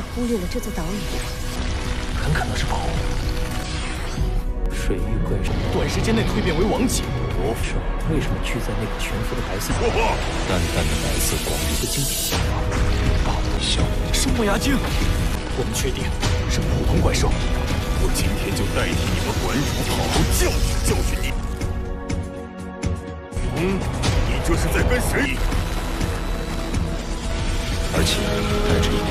忽略了这座岛屿，很可能是宝物。水域怪兽短时间内蜕变为王级，魔兽为什么聚在那个悬浮的白色？淡淡的白色光一的晶体，霸王，是木牙精。我们确定是普通怪兽，我今天就代替你们馆主好好教训教训你。嗯，你这是在跟谁？而且带着一。